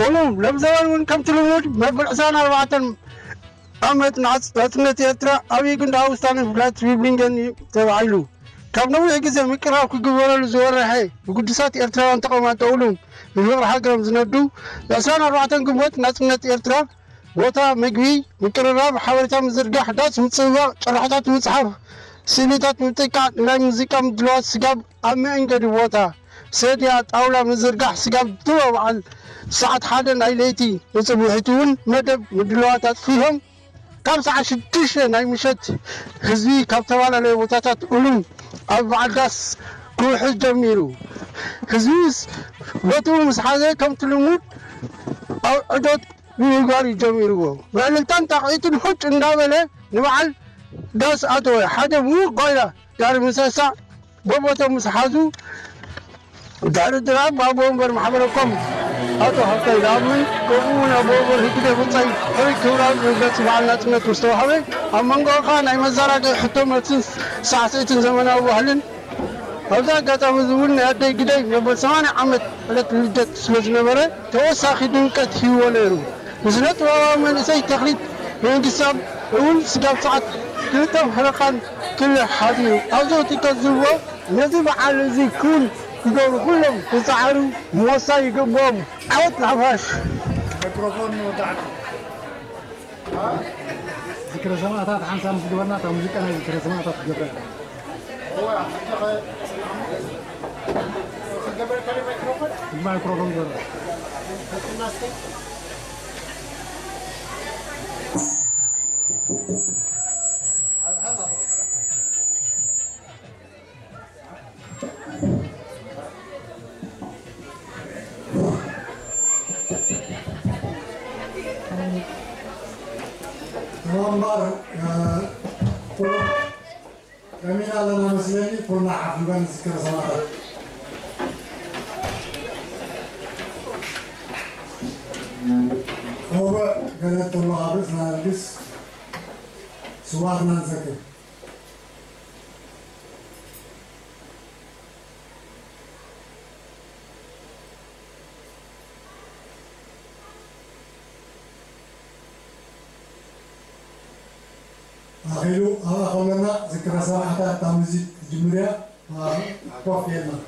ሆኖም ለብዘበን እውን ከምቲ ልሙድ መበል 24 ዓመት ናጽነት ኤርትራ ኣብዪ ግንዳ ውስታን ብላት ሪብሊንገን ተባሂሉ ካብ ነዊሕ ግዜ ምቅራብ ክግበረሉ ዝወርሐ ብጉዱሳት ኤርትራውያን ተቐማጠውሉን ብፍቕሪ ሃገሮም ዝነዱ ብ24 ግንቦት ናፅነት ኤርትራ ቦታ ምግቢ ምቅርራብ ሓበሬታ ምዝርጋሕ ዳስ ምፅባቕ ጭራሕታት ምፅሓፍ ስእልታት ምጥቃዕ ናይ ሙዚቃ ምድለዋት ስጋብ ኣብ መእንገዲ ቦታ ሰድያ ጣውላ ምዝርጋሕ ስጋብ ድበ በዓል ساعات حدا ناي ليتي نسمو هتون مدب مدلوات فيهم كم ساعة شدش ناي مشت هزي كم توالا لي وتاتات ألو أبو عدس كوح جميلو هزيس بتو مسحاز كم تلمود أدوت بيقاري جميلو ولكن تعيت الحج نعمله نوعل داس أتوى حدا مو قايلة دار مسحاز بابا تمسحازو دار الدراب بابا ومبر محمد القمص هذا هفته دامي كون أبو بريك ده بتصي هاي كورا بيجت بعد لا تنا تستوى هاي أمم قا نايم زارك حتى مثلا ساعات زمان أبو هلن ኣብዛ ኣጋጣሚ እዚ እውን ናይ ኣደይ ግዳይ ነበር 8 ዓመት ዕለት ልደት ስለ ዝነበረ ተወሳኺ ድምቀት ሂቦ ነይሩ ምስለ ጥበባዊ መንእሰይ ተኽሊት መንግስታብ እውን ስጋብ ሰዓት ክልተ ምሕረኻን ክል ሓድ እዩ ኣብዚ ወጢቀት ዝህቦ ነዚ በዓል እዚ ክውን ይገብሩ ኩሎም ክፃዕሩ ምወሳይ ይግብኦም عاود تلعبهاش الميكروفون وضعته ذكرى زمان حمزه في دورنا انا ذكرى زمان عطات جبريل هو حقيقه كان الميكروفون الميكروفون Thank you. قالت الله عرفنا البس سوارنا نذاكر أخيرو أنا قولنا ذكرى صراحة تاع المزيد الجمهورية آه، وقف يدنا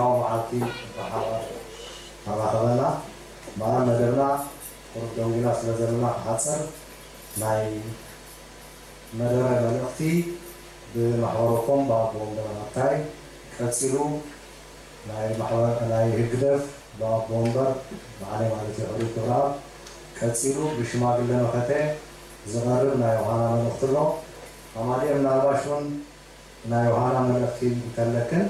حوم عالتي ተባህበና ማና መደብና ቁሩብ ደንጉና ስለ ዘለና ሓፀር ናይ መደረ መልእኽቲ ብማሕበረኩም ብኣቦኦም ደመናታይ ቀፂሉ ናይ ህግደፍ ብኣቦ እምበር በዓለ ማለት እዩ ዕሉ ክብራ ቀፂሉ ብሽማግለ መኸተ ዝቐርብ ናይ ዮሃና መልእኽቲ ኣሎ ኣማዲኦም ምናልባሽ እውን ናይ ዮሃና መልእኽቲ እንተለክን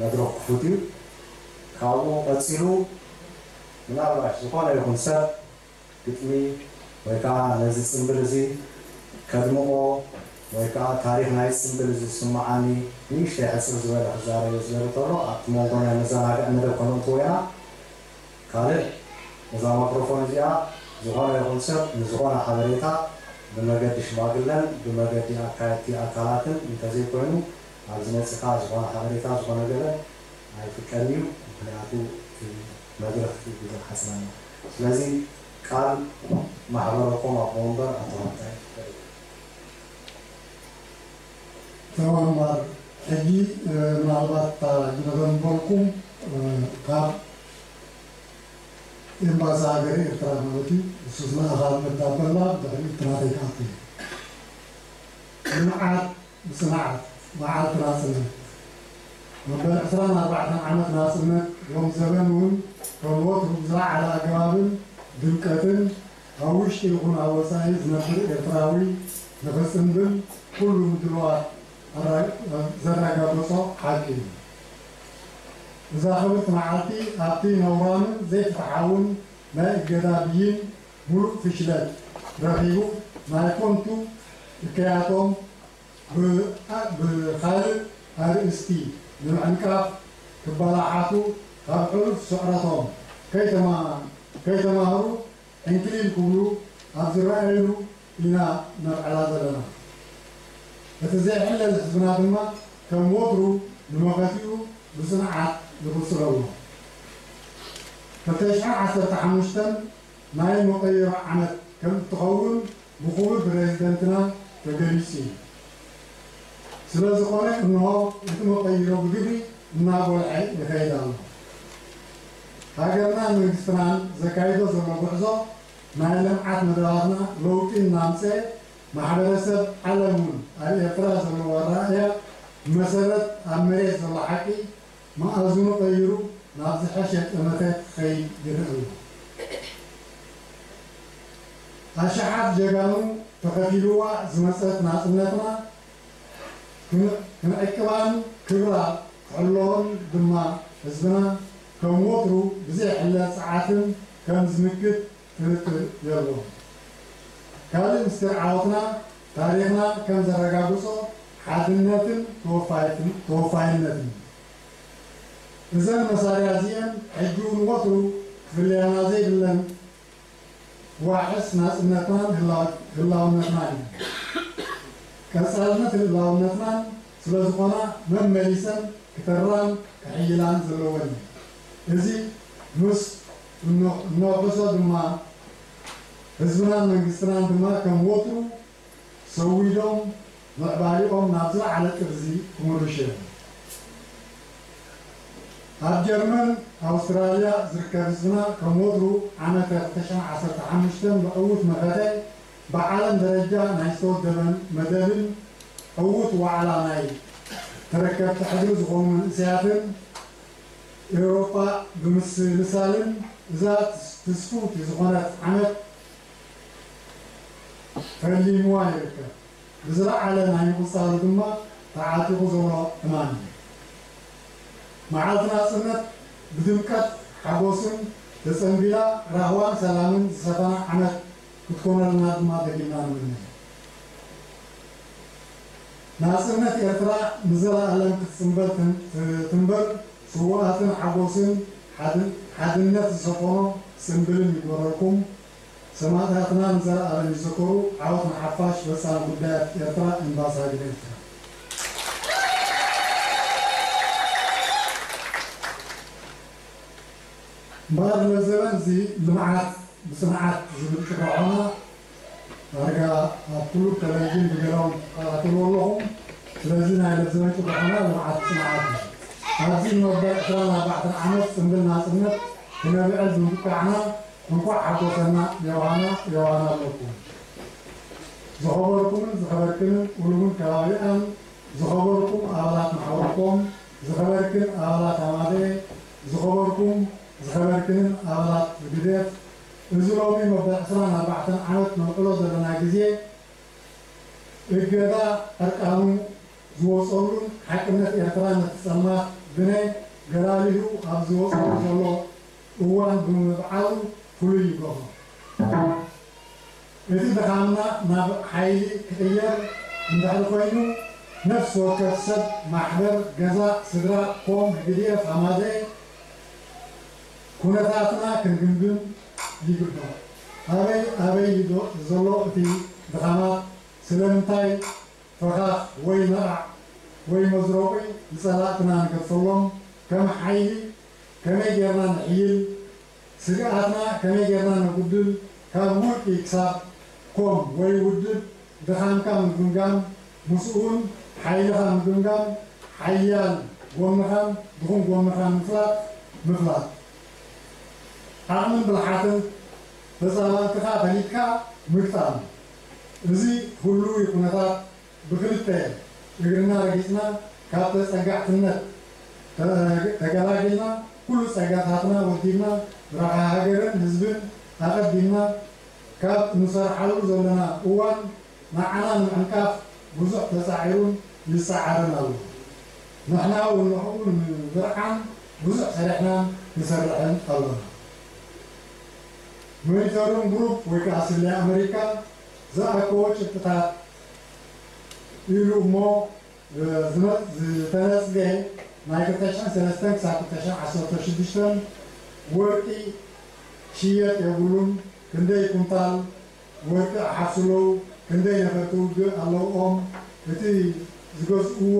መድረክ ክፉት እዩ ካብኡ ቀፂሉ ምናልባት ዝኾነ ይኹን ሰብ ግጥሚ ወይ ከዓ ነዚ ፅምብል እዚ ከድምቆ ወይ ከዓ ታሪክ ናይ ፅምብል እዚ ስማዓኒ ንእሽተይ ዕፅር ዝበለ ክዛረበ ዝዘርብ ከሎ ኣብቲ መንጎ ናይ መዘናግዕ መደብ ኮነ እንትወይና ካልእ እዛ ማይክሮፎን እዚኣ ዝኾነ ይኹን ሰብ ንዝኾነ ሓበሬታ ብመገዲ ሽማግለን ብመገዲ ኣካየድቲ ኣካላትን እንተዘይኮይኑ አዝነ ጽቃ ዝባ ሓበሬታ ዝኾነ ገለ ኣይፍቀድ እዩ ምክንያቱ መድረክ ሓስናና ስለዚ ቃል ማሕበረኩም ኣቦ እምበር ኣቶ ሃብታይ ተማማር ሕጂ ምናልባት ዝነበርንበልኩም ካብ ኤምባሲ ሃገር ኤርትራ ማለት እዩ እሱ ዝመእኻል መዳበላ ብድሕሪ ኤርትራ ዘይከኣት እዩ ልምዓት ብፅናዓት وعلت راسنا وبل أسرنا بعد أن عمت راسنا يوم زمنهم فالوقت بزرع على أقراب دمكة أو وشت يكون أو سايز نفر إرتراوي نفس انبل كل مدلوات زرع قبصة حاكم إذا خبرت معاتي أعطي نوران زي تعاون ما إجرابيين ملوك فشلات رغيبوا ما كنتوا كياتهم ብካልእ ኣብ እስቲ ንምዕንቃፍ ክበላሓቱ ካብ ዑፍ ስዕረቶም ከይተማሃሩ ዕንክሊል ክብሉ ኣብ ዝረአየሉ ኢና ነብዕላ ዘለና እቲ ዘይሕለል ህዝብና ድማ ከም ወትሩ ንመኸቲኡ ብፅንዓት ዝቕፅለዎ 215 ናይ መቐይሮ ዓመት ከም እትኸውን ብክቡር ፕሬዚደንትና ተገሊጹ እዩ ስለ ዝኾነ እንሆ እቲ መቐይሮ ብግብሪ እናበልዐ ይኸይድ ኣሎ ሃገርና መንግስትናን ዘካይዶ ዘሎ ጉዕዞ ናይ ልምዓት መደባትና ለውጢ እናምፅአ ማሕበረሰብ ዓለም እውን ኣብ ኤርትራ ዘለዎ ኣረኣእያ መሰረት ኣብ መሬት ዘሎ ሓቂ መኣዝኑ ቀይሩ ናብ ዝሐሸ ጥመተት ከይድ ይኽእል ኣሸሓት ጀጋኑ ተኸቲልዋ ዝመፀት ናፅነትና ክንዕቅባን ክብራ ጥዕሎን ድማ ህዝብና ከም ወትሩ ብዘይሕለ ፀዓትን ከም ዝምግብ ክንጥእ የብሎ ካልእ ምስጢር ዓወትና ታሪክና ከም ዘረጋግፆ ሓድነትን ተወፋይነትን እዘን መሳርያ እዚአን ሕጂ እውን ወትሩ ክፍለያና ዘይብለን ዋዕስ ናፅነትናን ህላውነትና እዩ ካብ ፃልነት ህዝባውነትናን ስለ ዝኾና መመሊሰን ክተራን ክዕይላን ዘለወን እዚ ምስ እነወበሶ ድማ ህዝብናን መንግስትናን ድማ ከም ወትሩ ሰዊዶም ምዕባሪኦም ናብ ዝለዓለ ቅርዚ ክምርሽ እዮም ኣብ ጀርመን ኣውስትራልያ ዝርከብ ህዝብና ከም ወትሩ ዓመተ 215 ብዕዉት መኸተይ በዓለም ደረጃ ናይ ሰወት ገበን መደብን ዕዉት ዋዕላ ናይ ተረከብቲ ሕድሪ ዝኾኑ መንእስያትን ኤውሮጳ ብምስምሳልን እዛ ትስፉት ዝኾነት ዓመት ፈሊምዋ ይርከብ ብዝለዓለ ናይ ምቁፃሉ ድማ ተዓጢቑ ዘብሮ እማን እዩ መዓልትና ፅነት ብድምቀት ሓጎስን ተፀንቢላ ራህዋን ሰላምን ዝሰፈና ዓመት ክኮነና ድማ ደጊምና ንብል ናፅነት ኤርትራ ንዘለኣለም ክትፅንበል ትንበር ስዋኣትን ሓጎስን ሓድነት ዝሰፈኖ ፅንብልን ይጎረልኩም ሰማዕታትና ንዘለኣለም ይዘከሩ ዓወት ንሓፋሽ በፃሚ ጉዳያት ኤርትራ ኤምባሳደር ኤርትራ እምበር ለዘበን እዚ ልምዓት بسمعت جنوب شبعانا أرجع أقول تلازم بجلهم أقول لهم تلازم على زمان شبعانا وعد سمعت عايزين نبدأ شغلنا بعد عمس سندلنا سنت هنا بقلب بتاعنا ونقع حدثنا يوانا يوانا لكم زخبركم زخبركم ولكم كوابئا زخبركم أهلات محوركم زخبركم أهلات عمالي زخبركم زخبركم أهلات بديت እዝሮሚ መበዕ ስራን ኣርባዕተን ዓመት ነውዕሎ ዘለና ግዜ እገዳ ዕርቃኑ ዝወፀሉን ሓቅነት ኤርትራ ነትፀማት ብናይ ገላሊሉ ኣብ ዝወፀሉ ዘሎ እዋን ብምብዓሉ ፍሉይ ይገብሮ እቲ ድኻምና ናብ ሓይሊ ክቅየር እንድሕሪ ኮይኑ ነፍሲ ወከፍ ሰብ ማሕበር ገዛ ስድራ ኮም ግድኤፍ ኣማዘይ ኩነታትና ክንግንግን ይገባል። አበይ አበይ ዘሎ እቲ ድኻማ ስለምንታይ ፈኻት ወይ መርዕ ወይ መዝረቑ ንፀላእትና ንገፀሎም ከም ሓይሊ ከመይ ጌርና ንሕይል ስግኣትና ከመይ ጌርና ንጉድል ካብ ውልቂ ክሳብ ኮም ወይ ውድብ ድኻምካ ምግምጋም ምስኡን ሓይልኻ ምግምጋም ሓያል ጎምኻን ድኹም ጎንኻን ምፍላጥ ምፍላጥ حرام بلحات بزاواتها بنيكا مكتام رزي هلو يكونتا بخلطة يقولنا رجيسنا كابل سنجا حتنة تقالا جينا كل سنجا حتنا وديمنا راقا هاجرن هزبن هاقب ديمنا كاب نصر حلو زولنا اوان معنا من انكاف بزوح تسعيرون لسعرنا له نحن اول نحول من برقان بزوح سرحنا نسرحن طلبنا ሞኒተሪንግ ግሩፕ ወይ ከዓ ስለ ኣሜሪካ ዝኣከቦ ጭብጥታት ኢሉ እሞ ዝተነፅገ ናይ 203 ክሳብ 216 ወርቂ ክሽየጥ የብሉን ክንደይ ኩንታል ወርቂ ሓፍስለው ክንደይ ነፈርቲ ውግእ ኣለውኦም እቲ ዝገዝእዎ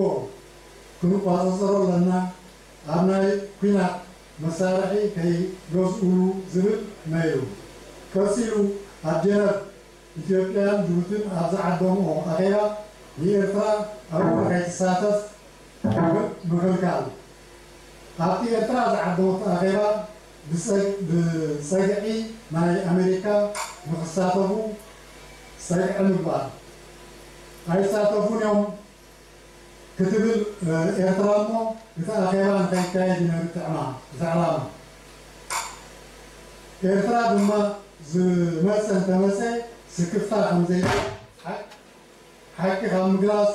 ክንቋፀፀሮ ኣለና ኣብ ናይ ኩናት መሳርሒ ከይገዝእሉ ዝብል ነይሩ كسيو أجر إثيوبيا جوتين أز عندهم أو أخيرا هيرفا أو أخيرا ساتس بغل كان أبي إثرا أز عندهم أخيرا بس بسجعي أمريكا مخصاته سجع المقبل أي ساتو يوم كتب إثرا مو بس أخيرا نتاعي جنرال تعمان زعلان إثرا بما ዝመፀ እንተመፀ ስክፍታር ከምዘይ ሓቂ ካብ ምግላፅ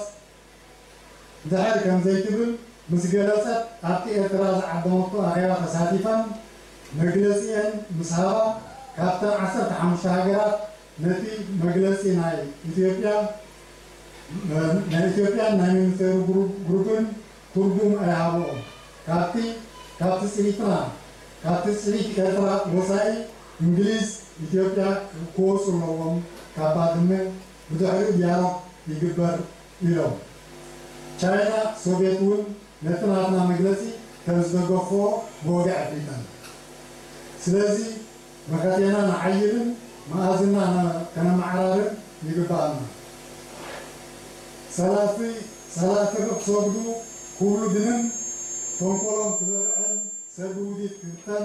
ድሕር ከምዘይትብል ምስ ገለፀት ኣብቲ ኤርትራ ዝዓደመቶ ኣኼባ ተሳቲፈን መግለፂአን ምስ ሃባ ካብተን 15 ሃገራት ነቲ መግለፂ ናይ ኢትዮጵያ ናይ ኢትዮጵያን ናይ ሚኒስቴሩ ግሩፕን ትርጉም ኣይሃቦኦም ካብቲ ካብቲ ፅኢትና ካብቲ ፅኢት ኤርትራ ወሳኢ እንግሊዝ ኢትዮጵያ ከወፁ መቆም ከአባትም ብዙሕ እያኖ ይግበር ኢሎም ቻይና ሶቪየት እውን ነጥናትና መግለፂ ከም ዝደገፎ ብወዲ ኣፍሊጠን ስለዚ መኸቴና ንዓይልን መኣዝና ከነማዕራርን ይግባአና ሰላሲ ሰላሲ ክሰግዱ ክብሉ ድንን ተንኮሎም ክዘርዐን ሰብ ውዲት ክፍተን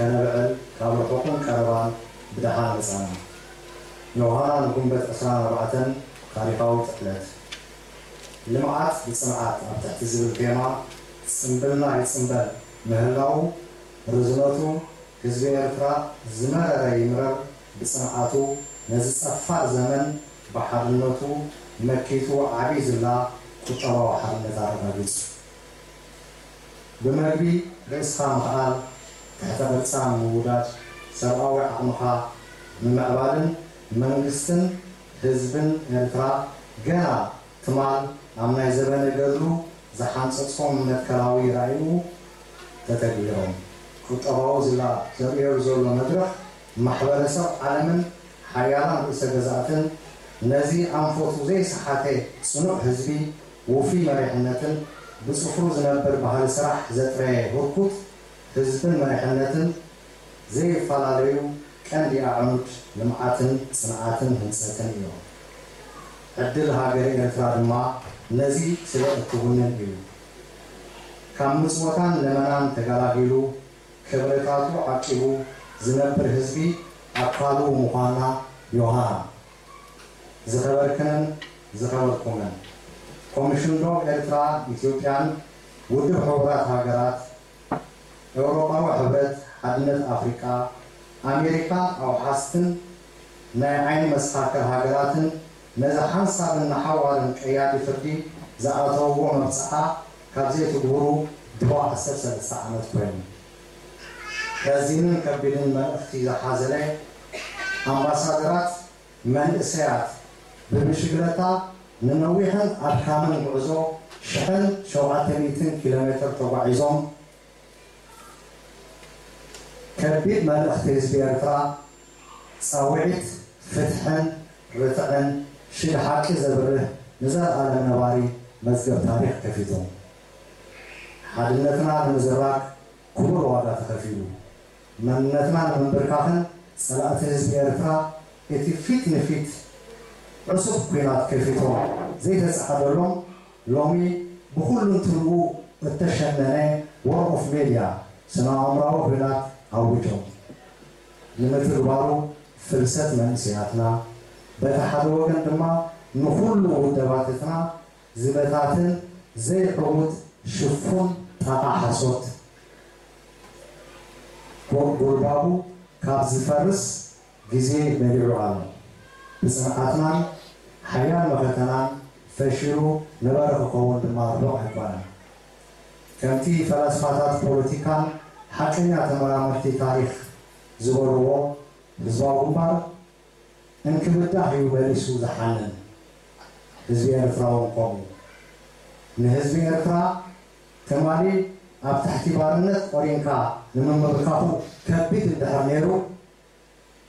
ከነበአል ካብ ርሑቕን ቀረባን ብድሓ ንፅና ዮውሃና ንጉንበት 24 ታሪካዊ ጥቕለት ልምዓት ብፅምዓት ኣብ ትሕቲ ዝብል ቴማ ፅምብልና ይፅምበል ምህላው ርዝመቱ ህዝቢ ኤርትራ ዝመረረ ይምረር ብፅምዓቱ ነዚ ፀፋእ ዘመን ብሓድነቱ መኪቱ ዓብይ ዝላ ቁጠባዊ ሓድነት ኣረጋጊፁ ብመግቢ ርእስኻ ምኽኣል ከተበፃ ምውዳድ ሰብኣዊ ዓቕምኻ ምምዕባልን መንግስትን ህዝብን ኤርትራ ገና ትማል ኣብ ናይ ዘበነ ገድሉ ዝሓንፀፆም መከራዊ ራእዩ ተተግቢሮም ቁጠባዊ ዘርእዮ ዘሎ መድረኽ ማሕበረሰብ ዓለምን ሓያላን ርእሰ ገዛእትን ነዚ ኣንፈቱ ዘይሰሓተ ፅኑዕ ህዝቢ ውፉይ መሪሕነትን ብፅፍሩ ዝነብር ባህሊ ስራሕ ዘጥረየ ህርኩት ህዝብን መሪሕነትን ዘይፈላለዩ ቀንዲ ኣዕኑድ ልምዓትን ፅንዓትን ህንፀትን እዮም ዕድል ሃገሪ ኤርትራ ድማ ነዚ ስለ እትውንን እዩ ካብ ምፅወታን ለመናን ተጋላጊሉ ክብረታቱ ዓቂቡ ዝነብር ህዝቢ ኣካሉ ምዃና ዮሃ ዝኸበርክንን ዝኸበርኩምን ኮሚሽን ዶ ኤርትራ ኢትዮጵያን ውድብ ሕቡራት ሃገራት أوروبا وحبت حدنة أفريقيا أمريكا أو حاستن ما عين مساكر هاجراتن نذا حنسا من حوار قيادي فردي زعطوا ومرسعة كابزية تقبرو دواء السبسة لسعنات بين كازينين من مرفتي ذا حازلين أمباسادرات من إسيات بمشكلتا ننويهن أرحامن بعزو شحن شوعة 200 كيلومتر تبعيزون كبير ملك فلسطين أرفع صوت فتحا رفعا شي حاكي زبره نزال على نواري مزقب تاريخ كفيتون حد نتنا بنزراك كبر وعدا تخفيلو من نتنا بنبركاخن صلاة فلسطين أرفع إتي فيت نفيت رسوب قينات كفيتون زيت أسحاب اللوم لومي بكل تنبو التشمنين ورقف ميليا سنة عمره وقينات አውጀው የምትግባሩ ፍልሰት መንስያትና በተሓደ ወገን ድማ ንኩሉ ውደባትትና ዝበታትን ዘይዕሙት ሽፉን ጣቓ ሓሶት ጉልባቡ ካብ ዝፈርስ ግዜ መሊዑ ኣሎ ብፅንዓትናን ሓያል መፈተናን ፈሽሉ ነበረ ክኸውን ድማ ርሑቕ ኣይኮነን ከምቲ ፈላስፋታት ፖለቲካን حقنا تمرا مرتي تاريخ زوروا بزوا عمر انك بتاح يوبلس وزحانن حزبي ارفرا وقوم من حزبي ارفرا تمالي اب تحتي بارنت اورينكا لمن مرقاتو كبيت الدهرميرو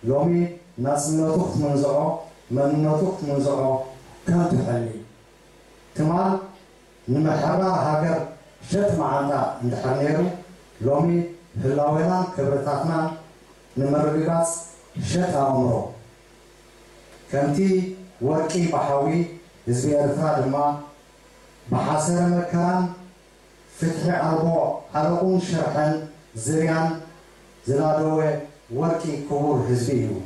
لومي ناس نوتوك منزعو من نوتوك منزعو كانت حلي تمال نمحرا هاجر شت معنا الدهرميرو لومي هلاوينا كبرتاتنا نمرغيباس شتا عمرو كنتي وركي بحاوي ازبي ارثاد ما بحاسر مكان فتح عربو عربون شرحن زريان زنادوه وركي كبور هزبيهو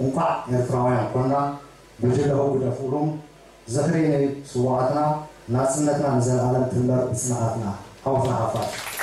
انقع نرتراوين كنا بجده ودفولهم زخريني سواعتنا ناسنتنا نزل عالم تنبر بصناعتنا حوفنا حفاش